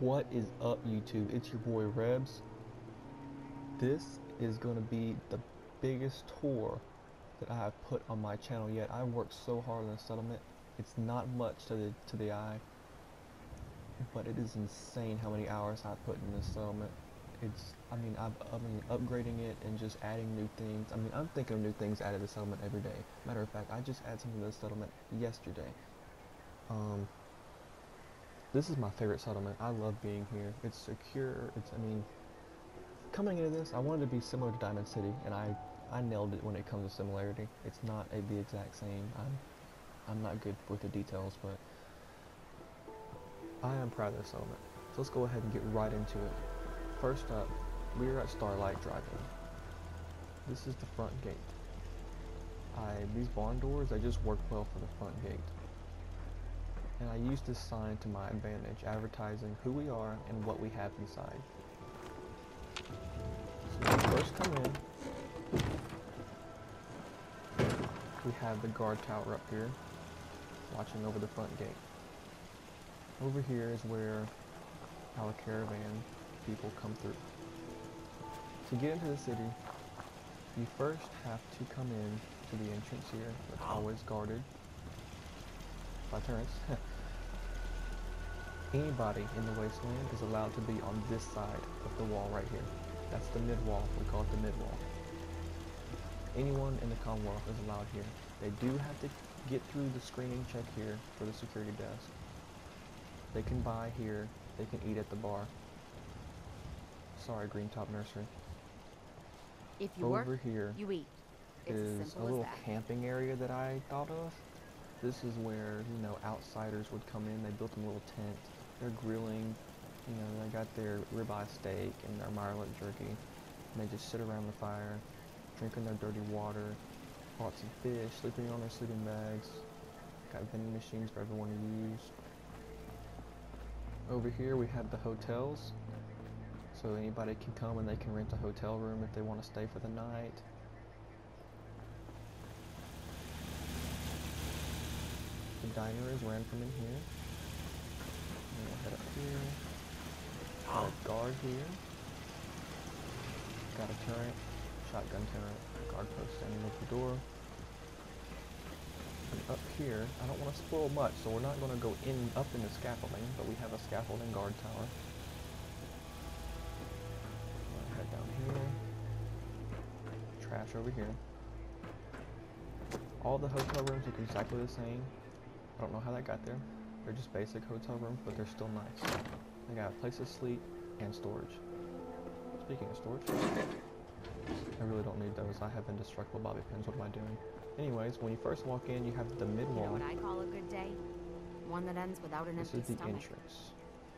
What is up, YouTube? It's your boy Rebs. This is going to be the biggest tour that I have put on my channel yet. I worked so hard on the settlement. It's not much to the to the eye, but it is insane how many hours I put in this settlement. It's, I mean, I've, I mean, upgrading it and just adding new things. I mean, I'm thinking of new things added to the settlement every day. Matter of fact, I just added something to the settlement yesterday. Um, this is my favorite settlement. I love being here. It's secure. It's, I mean, coming into this, I wanted to be similar to Diamond City, and I, I nailed it when it comes to similarity. It's not a, the exact same. I'm, I'm not good with the details, but I am proud of this settlement. So let's go ahead and get right into it. First up, we are at Starlight Drive-In. This is the front gate. I, these barn doors, they just work well for the front gate and I use this sign to my advantage, advertising who we are and what we have inside. So when we first come in, we have the guard tower up here, watching over the front gate. Over here is where our caravan people come through. To get into the city, you first have to come in to the entrance here, that's always guarded by turrets. Anybody in the wasteland is allowed to be on this side of the wall right here. That's the mid wall. We call it the mid wall. Anyone in the Commonwealth is allowed here. They do have to get through the screening check here for the security desk. They can buy here. They can eat at the bar. Sorry, Greentop Nursery. If you Over work, here you eat. It's is a little camping area that I thought of. This is where, you know, outsiders would come in. They built them a little tent. They're grilling, you know, they got their ribeye steak and their marlet jerky. And they just sit around the fire, drinking their dirty water, bought some fish, sleeping on their sleeping bags. Got vending machines for everyone to use. Over here we have the hotels. So anybody can come and they can rent a hotel room if they want to stay for the night. Diner is ran from in here. And we'll head up here. Got a guard here. Got a turret, shotgun turret, guard post standing over the door. And up here, I don't want to spoil much, so we're not going to go in up in the scaffolding, but we have a scaffolding guard tower. Head down here. Trash over here. All the hotel rooms look exactly the same. I don't know how that got there. They're just basic hotel rooms, but they're still nice. They got a place to sleep and storage. Speaking of storage, I really don't need those. I have indestructible bobby pins. What am I doing? Anyways, when you first walk in, you have the mid wall. You know what I call a good day? One that ends without an This empty is the stomach. entrance.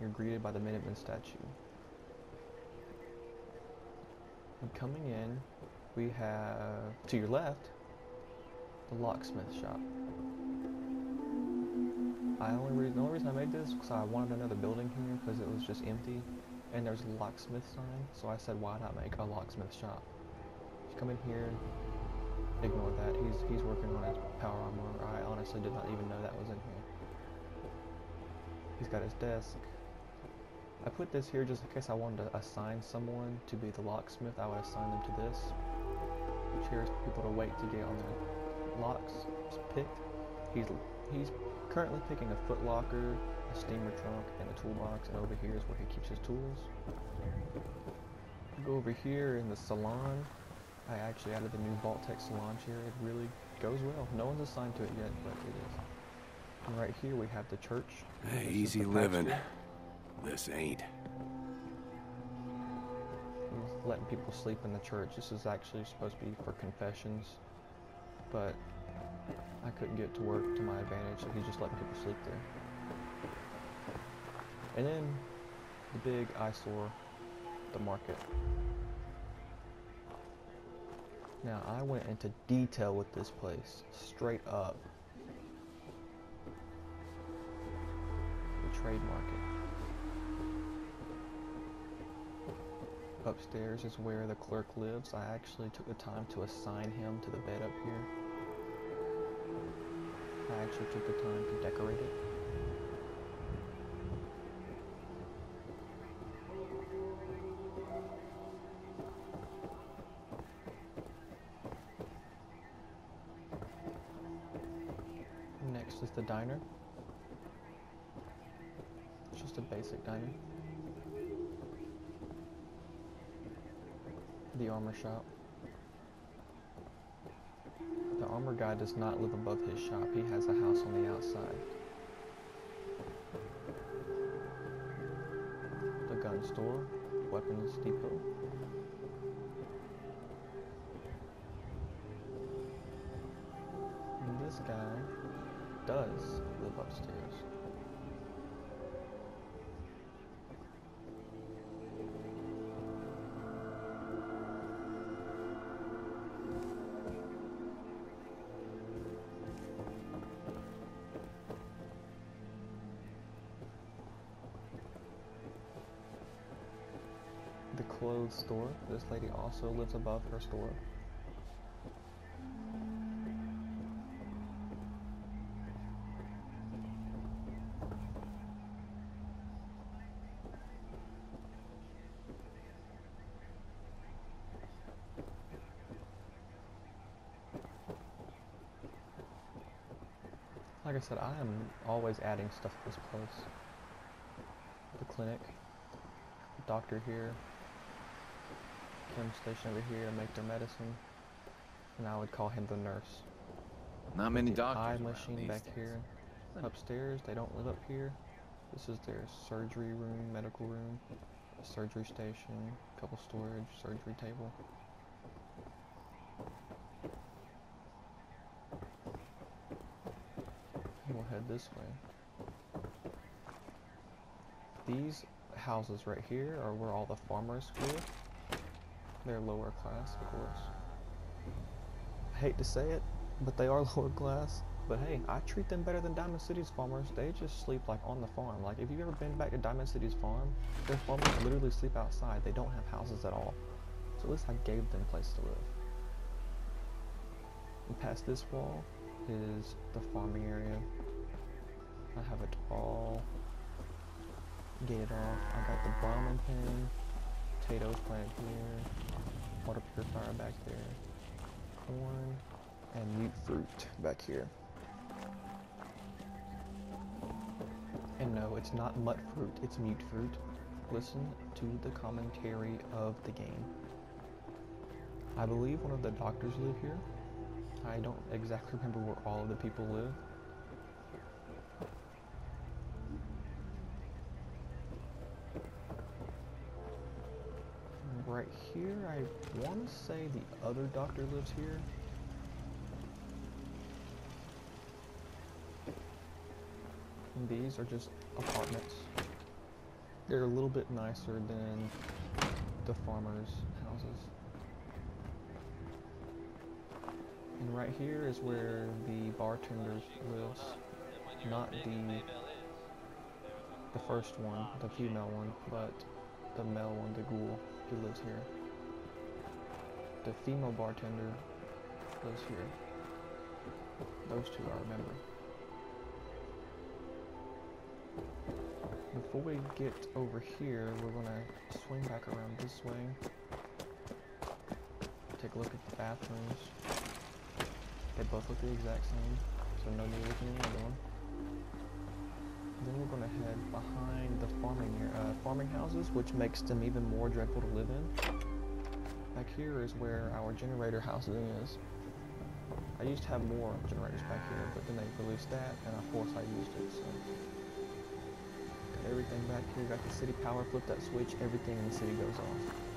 You're greeted by the Minuteman statue. And coming in, we have to your left the locksmith shop. I only reason the only reason I made this because I wanted another building here because it was just empty, and there's a locksmith sign. So I said, why not make a locksmith shop? You come in here, ignore that. He's he's working on his power armor. I honestly did not even know that was in here. He's got his desk. I put this here just in case I wanted to assign someone to be the locksmith. I would assign them to this. Which here is people to wait to get on their locks picked. He's he's currently picking a foot locker, a steamer trunk, and a toolbox. And over here is where he keeps his tools. Go over here in the salon. I actually added the new Vault-Tec salon chair. It really goes well. No one's assigned to it yet, but it is. And right here we have the church. Hey, easy living. pastor. This ain't. Letting people sleep in the church. This is actually supposed to be for confessions, but I couldn't get to work to my advantage, so he just let people sleep there. And then the big eyesore, the market. Now I went into detail with this place, straight up. The trade market. Upstairs is where the clerk lives. I actually took the time to assign him to the bed up here. I actually took the time to decorate it. Next is the diner. It's just a basic diner. The armor shop armor guy does not live above his shop. He has a house on the outside. The gun store, weapons depot. And this guy does live upstairs. Clothes store. This lady also lives above her store. Like I said, I am always adding stuff to this place. The clinic, the doctor here, chem station over here to make their medicine, and I would call him the nurse. Not many the doctors eye machine back days. here. Upstairs, they don't live up here. This is their surgery room, medical room, surgery station, couple storage, surgery table. We'll head this way. These houses right here are where all the farmers live. They're lower class, of course. I hate to say it, but they are lower class. But hey, I treat them better than Diamond City's farmers. They just sleep like on the farm. Like if you've ever been back to Diamond City's farm, their farmers literally sleep outside. They don't have houses at all. So at least I gave them a place to live. And past this wall is the farming area. I have it all gated off. I got the Brahmin pen, potatoes planted here, water purifier back there, corn, and mute fruit back here. And no, it's not mut fruit, it's mute fruit. Listen to the commentary of the game. I believe one of the doctors live here. I don't exactly remember where all of the people live. Right here, I want to say the other doctor lives here. And these are just apartments. They're a little bit nicer than the farmers' houses. And right here is where the bartender lives, not the the first one, the female one, but the male one, the ghoul, he lives here. The female bartender lives here. Those two I remember. Before we get over here, we're gonna swing back around this way. Take a look at the bathrooms. They both look the exact same, so no need looking at the other one. Then we're gonna head behind the farming uh, farming houses, which makes them even more dreadful to live in. Back here is where our generator housing is. I used to have more generators back here, but then they released that, and of course I used it. So got everything back here. Got the city power. Flip that switch. Everything in the city goes off.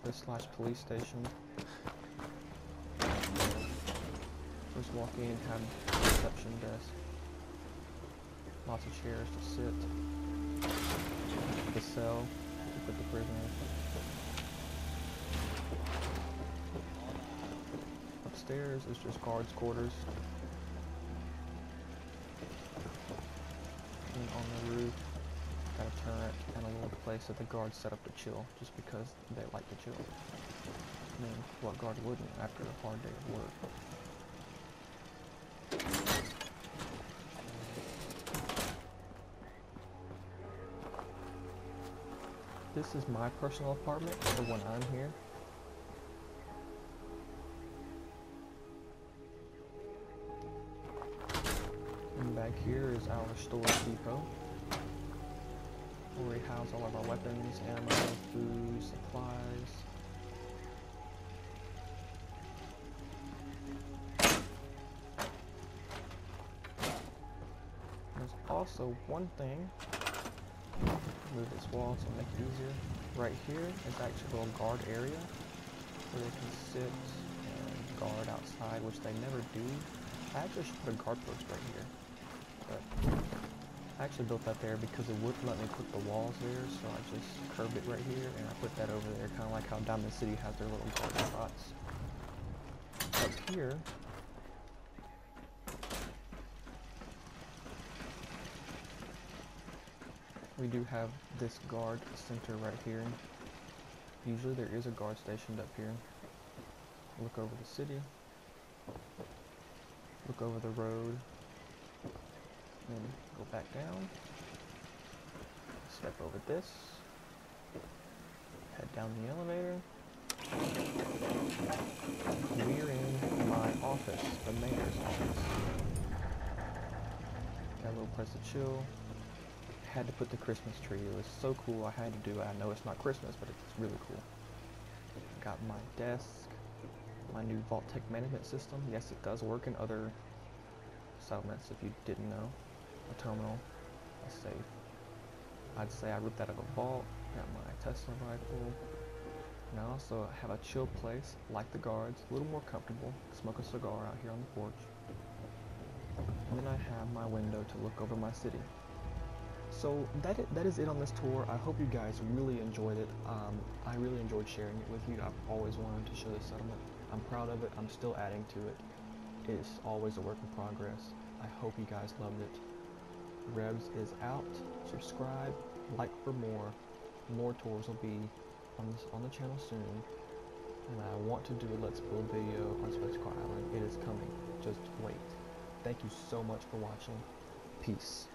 Office slash police station. Just walk in, have a reception desk. Lots of chairs to sit. The cell to put the prisoners. Upstairs is just guards' quarters. And on the roof, got a turret and a little place that the guards set up to chill, just because they like to chill. I mean, what guard wouldn't after a hard day of work? this is my personal apartment for when I'm here. And back here is our storage depot. We house all of our weapons, ammo, food, supplies. There's also one thing. Move this wall to make it easier. Right here is actually a little guard area where they can sit and guard outside, which they never do. I actually should put a guard post right here. But I actually built that there because it wouldn't let me put the walls there, so I just curved it right here and I put that over there, kind of like how Diamond City has their little guard spots. Up here, we do have this guard center right here. Usually there is a guard stationed up here. Look over the city. Look over the road. Then back down. Step over this. Head down the elevator. We're in my office, the mayor's office. Got a little place to chill had to put the Christmas tree. It was so cool. I had to do it. I know it's not Christmas, but it's really cool. Got my desk, my new Vault-Tec management system. Yes, it does work in other settlements if you didn't know. A terminal, a safe. I'd say I ripped that out of a vault. Got my Tesla rifle. And I also have a chill place, like the guards, a little more comfortable. Smoke a cigar out here on the porch. And then I have my window to look over my city. So that that is it on this tour. I hope you guys really enjoyed it. Um, I really enjoyed sharing it with you. I've always wanted to show this settlement. I'm proud of it. I'm still adding to it. It's always a work in progress. I hope you guys loved it. Rebs is out. Subscribe, like for more. More tours will be on this on the channel soon. And I want to do a Let's Build video on Spectacle Island. It is coming. Just wait. Thank you so much for watching. Peace.